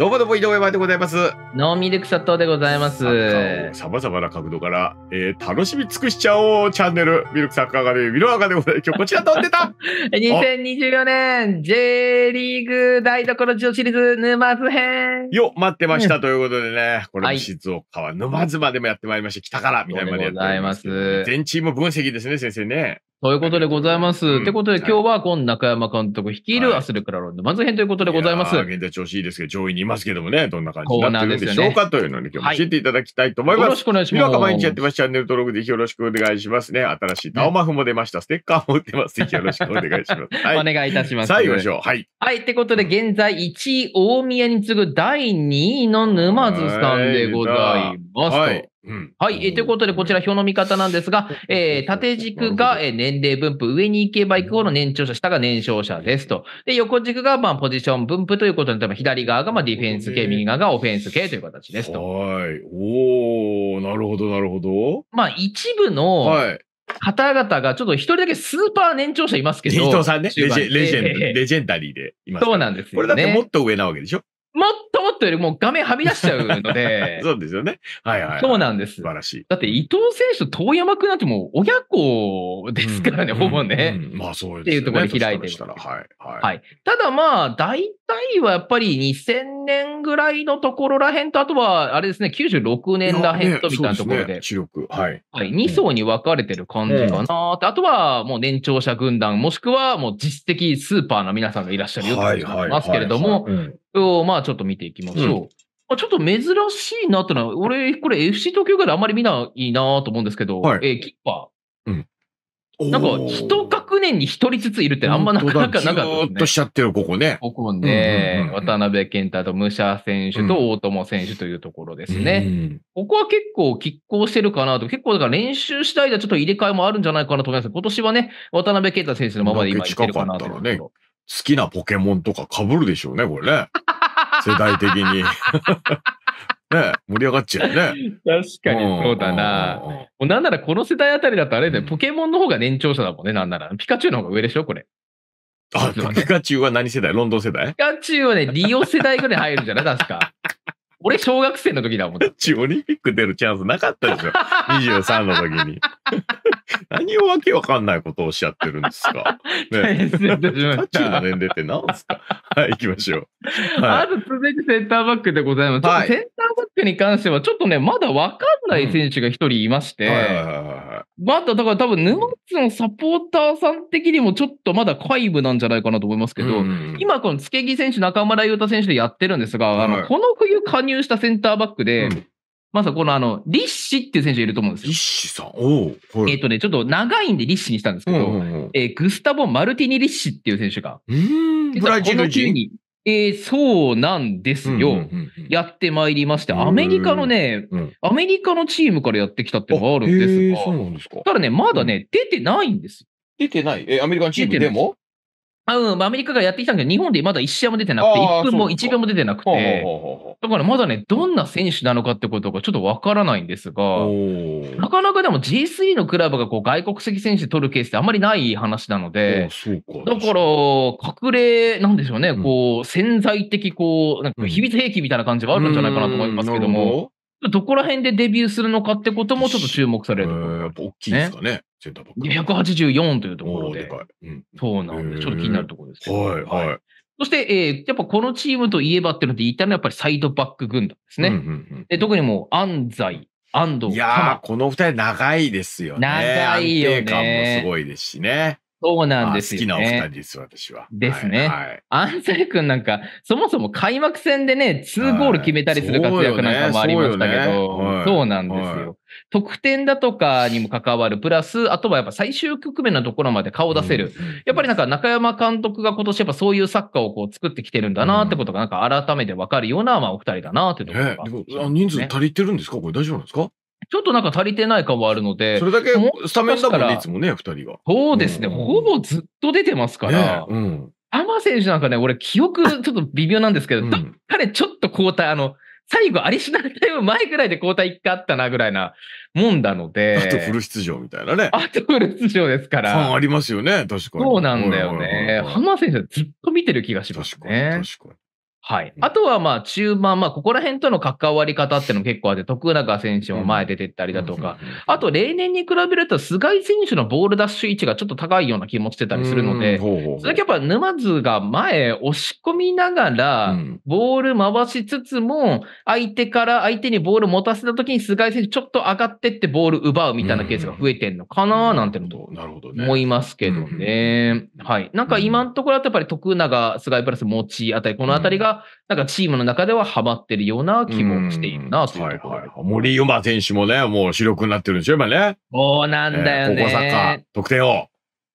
どうもどうも井上前でございます。ノーミルク砂糖でございます。さまざまな角度から、えー楽しみ尽くしちゃおうチャンネル、ミルクサッカーがね、ミロアカでございます。今日こちら撮ってた2024年 J リーグ台所女子シリーズ沼津編。よ、待ってましたということでね、これ静岡は沼津までもやってまいりまして、北からみたいなまでやっております全チーム分析ですね、先生ね。ということでございます。うんってことで今日は今中山監督率いるはいアスルクラロン沼津編ということでございます。現在調子いいですけど、上位にいますけどもね、どんな感じになってるんでしょうかというのをね、今日も教えていただきたいと思いよろます。しくお願いします。毎日やってます。チャンネル登録ぜひよろしくお願いしますね。新しいタオマフも出ました。ステッカーも売ってます。ぜひよろしくお願いします。はい。お願いいたします。さあ行きましょう。はい。はい。ってことで、現在1位、大宮に次ぐ第2位の沼津さんでございますと。はい。うん。はい。えーということで、こちら表の見方なんですが、えー縦軸が、えー年齢分布、上に行けば行くほど年長者、下が年少者ですと。で、横軸が、まあ、ポジション分布ということで、例えば左側が、まあ、ディフェンス系、右側がオフェンス系という形ですと。はい。おー、なるほど、なるほど。まあ、一部のはい。方々が、ちょっと一人だけスーパー年長者いますけど。伊藤さんね。レジェンダリーでいます。そうなんですよね。これだってもっと上なわけでしょ？もっともっとよりもう画面はみ出しちゃうので そうですよね。はいはいはい。そうなんです素。晴らしい。だって伊藤選手と遠山君なんてもう親子ですからね、うんほぼね。うんまあそうですよね。っていうところで開いてるたら、はい。はい。はい。ただまあ、大体はやっぱり2000年ぐらいのところらへんと、あとは、あれですね、96年らへんとみたいなところで、ね知力。はい。はい、2層に分かれてる感じかなって、あとはもう年長者軍団、もしくはもう実績スーパーな皆さんがいらっしゃるよということますけれども、うんをまあちょっと見ていきましょう。うんまあちょっと珍しいなってのは、俺、これ FC 東京ぐらいあんまり見ないなと思うんですけど、はいえーキッパおー。なんか、ー一学年に一人ずついるってあんまなかなかなかったずーっ。としちゃってる、ここね。ここうんうんねうん、渡辺健太と武者選手と大友選手というところですね。うん。ここは結構拮抗してるかなと、結構だから練習次第ではちょっと入れ替えもあるんじゃないかなと思います。今年はね、渡辺健太選手のままで今いってるかなとね好きなポケモンとか被るでしょうね、これね。世代的に。ね盛り上がっちゃうね。確かにそうだな。もうなんならこの世代あたりだとあれで、うんポケモンの方が年長者だもんね、なんなら。ピカチュウの方が上でしょ、これ。あ、ピカチュウは何世代？ロンドン世代？ピカチュウはね、リオ世代ぐらい入るんじゃない？確か。俺、小学生の時だもん。ピカチュウオリンピック出るチャンスなかったでしょ。23の時に。何をわけわかんないことをおっしゃってるんですか？ね。失礼いたの年齢って何ですか？はい、行きましょう。あはと続いてセンターバックでございます。はいセンターバックに関しては、ちょっとね、まだわかんない選手が一人いまして、まだだから多分沼津のサポーターさん的にもちょっとまだ皆無なんじゃないかなと思いますい。けど、うん今この付木選手、中村優太選手でやってるんですが、あはいのこの冬加入したセンターバックで、うんまずこのあの、リッシっていう選手いると思うんですよリッ。シさん。おう。はいえっ、とね、ちょっと長いんでリッシにしたんですけど、えーグスタボ・マルティニ・リッシっていう選手が、うーん。ブラジル人に、えーそうなんですよ。やってまいりまして、アメリカのね、うんアメリカのチームからやってきたっていうのがあるんですが、そうなんですか。ただね、まだね、出てないんですよ。出てない？え、アメリカのチームでも？あうん、アメリカがやってきたんだけど、日本でまだ1試合も出てなくて、あー1分もそうか1秒も出てなくて、だからまだね、どんな選手なのかってことがちょっとわからないんですうが、なかなかでも G3 のクラブがこう外国籍選手取るケースってあんまりない話なのあで。だから、隠れ、なんでしょうね、うんこう、潜在的、こう、なんか秘密兵器みたいな感じはあるんじゃないかなと思いますけども、どこら辺でデビューするのかってこともちょっと注目さなれるところるほど。やっぱ大きいですかね、センターバック。で184というところでで、かい。うんそうなんで、ちょっと気になるところですけど。はいはい。そして、えーやっぱこのチームといえばっていうので言いたいのはやっぱりサイドバック軍団ですね。うんうんで特にもう安西、安藤、うんいやこの二人長いですよね。長いよね安定感もすごいですしね。そうなんですよ、ね。あ好きなお二人です、私は。ですね。はいはい。安西君なんか、そもそも開幕戦でね、2ゴール決めたりする活躍なんかもありましたけはい。そうね。はい。そうなんですよ、はい。得点だとかにも関わる、プラス、あとはやっぱ最終局面のところまで顔を出せる。。やっぱりなんか中山監督が今年やっぱそういうサッカーをこう作ってきてるんだなってことがなんか改めてわかるようなまあお二人だなってところね。人数足りてるんですか？これ大丈夫なんですか？ちょっとなんか足りてない感はあるのでそ、れだけもスタメンだからいつもね、二人が。そうですね、うんほぼずっと出てますから、ねうん。浜選手なんかね、俺記憶ちょっと微妙なんですけど、うんちょっと交代、あの、最後アディショナルタイム前ぐらいで交代一回あったなぐらいなもんなので。あとフル出場みたいなね。あとフル出場ですか感ら。ありますよね、確かに。そうなんだよね。はい浜選手はずっと見てる気がします確かに、ね。確かはい。あとは、まあ、中盤、まあ、ここら辺との関わり方っていうのも結構あって、徳永選手も前出てったりだとか、あと、例年に比べると、菅井選手のボールダッシュ位置がちょっと高いような気もしてたりするので、うんほうほうほうそれだけやっぱ沼津が前押し込みながらうん、ボール回しつつも、相手から相手にボール持たせた時に菅井選手ちょっと上がってってボール奪うみたいなケースが増えてんのかななんてのとなるほどね。思いますけどね。はい。なんか今のところだとやっぱり徳永、菅井プラス持ちあたり、このあたりが、なんかチームの中ではハマってるような気もしているなというところではいはい。森馬選手もね、もう主力になってるんでしょ、今ね。そうなんだよえー高校サッカーね。、得点王。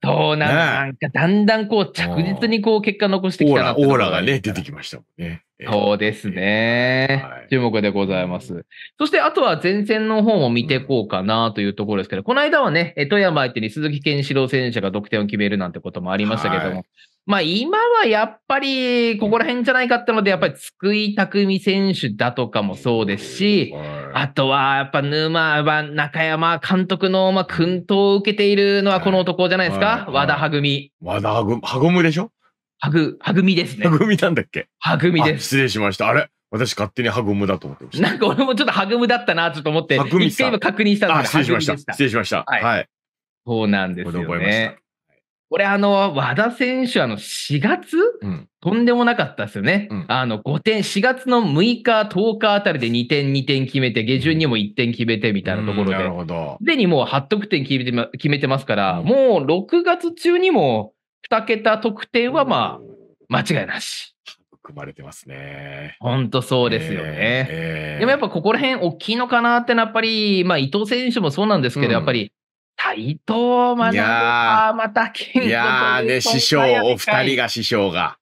そうなんかだんだんこう着実にこう結果残してきたなオーラがね、出てきましたもんね。えーそうですねはい。注目でございます。そして、あとは前線の方も見ていこうかなというところですけど、この間はね、え富山相手に鈴木健志郎選手が得点を決めるなんてこともありましたけども、はいまあ今はやっぱりここら辺じゃないかってので、やっぱり津久井匠選手だとかもそうですし、はあとはやっぱ沼は中山監督のまあ薫陶を受けているのはこの男じゃないですか、和田はぐみ。い。和田はぐ、はぐむでしょ？はぐ、はぐみですねは。ぐみなんだっけ？はぐみあです。失礼しました。あれ？私勝手にはぐむだと思ってました。なんか俺もちょっとはぐむだったな、ちょっと思って、一回今確認したんあ、ですけど、失礼しました。失礼しました。はいはい。そうなんですよこれで覚えましたね。。これあの、和田選手、あの、4月？うん。とんでもなかったですよね。うんあの、5点、4月の6日、10日あたりで2点、2点決めて、下旬にも1点決めてみたいなところうんなるで、ほど。すでにもう8得点決めてま決めてますから、うんもう6月中にも2桁得点はまあ、間違いなし。組まれてますね。ほんとそうですよね。えー。でもやっぱここら辺大きいのかなってのはやっぱり、まあ伊藤選手もそうなんですけど、うんやっぱり、斎藤学いやはまた健いやーね、師匠、お二人が師匠が。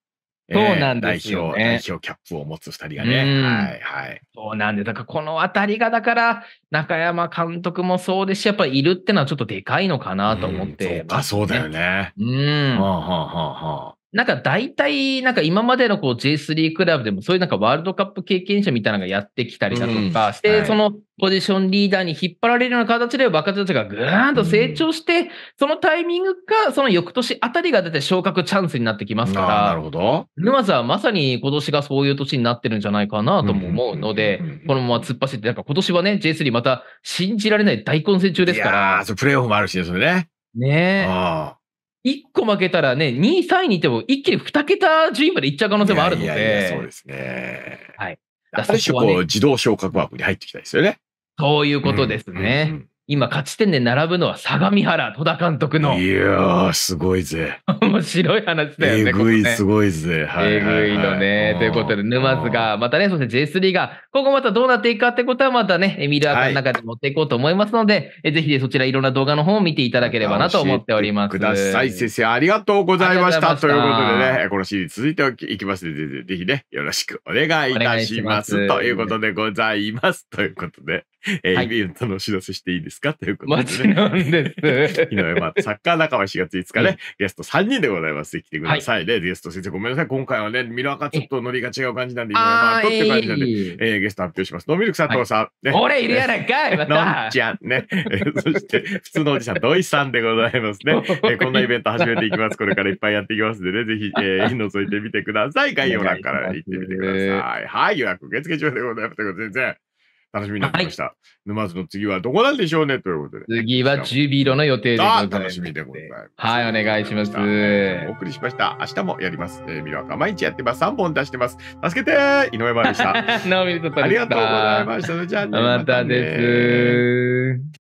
そうなんですよね代表、代表キャップを持つ二人がね。うんはい、はい。そうなんです。だからこのあたりが、だから、中山監督もそうですし、やっぱりいるってのはちょっとでかいのかなと思って、うんそうか、そうだよ。ね。うん。はあ、はあはあはあ、なんか大体、なんか今までのこう J3 クラブでもそういうなんかワールドカップ経験者みたいなのがやってきたりだとかして、はいそのポジションリーダーに引っ張られるような形で若手たちがぐーんと成長して、そのタイミングか、その翌年あたりが出て昇格チャンスになってきますかあーなるら、ほど。沼津はまさに今年がそういう年になってるんじゃないかなとも思うのでこのまま突っ走って、なんか今年はね、J3 また信じられない大混戦中ですかいやーら、そうプレーオフもあるしね、それね。ねえ。あ1個負けたらね、2位、3位にいても一気に2桁順位までいっちゃう可能性もあるのいやいやいやそうでで、すね。はい。ある種、こう、自動昇格枠に入ってきたいですよね。そういうことですね。うん今、勝ち点で並ぶのは相模原、戸田監督のうんいやー、すごいぜ。面白い話だよね。えぐい、すごいぜ。はいえぐいのね。ということで、沼津が、またね、そして J3 が、今後またどうなっていくかってことは、またね、見るアカの中で持っていこうと思いますので、えぜひそちらいろんな動画の方を見ていただければなと思っております。ください。先生、ありがとうございました。というこがとでね、このシリーズ続いていきますので、ぜひね、よろしくお願いいたしますということでございます。ということで、えーはいイベントのお知らせしていいですか？ということもでね。ちろんです。井上まあサッカー仲間4月5日ね、ゲスト3人でございます。来てくださいね。ゲスト先生ごめんなさい。今回はね、ミラーカちょっとノリが違う感じなんで、井上まあとって感じなんで、ええーゲスト発表します。ノミルク佐藤さん。ね俺いるやないかい、まのんた。ちゃんね。えーそして、普通のおじさん、土井さんでございますね。えーこんなイベント始めていきます。これからいっぱいやっていきますのでね、ぜひ、えー覗いてみてください。概要欄から行ってみてください。はい、予約受付中でございます。ということで、全然楽しみになってきました。沼津の次はどこなんでしょうねということで。次はジュビロの予定でございあます。楽しみでございます。はい、お願いします。お送りしました。明日もやります。えー、ミラカ毎日やってます。3本出してます。助けて井上ま でした。ありがとうございました。じゃあね、またねです。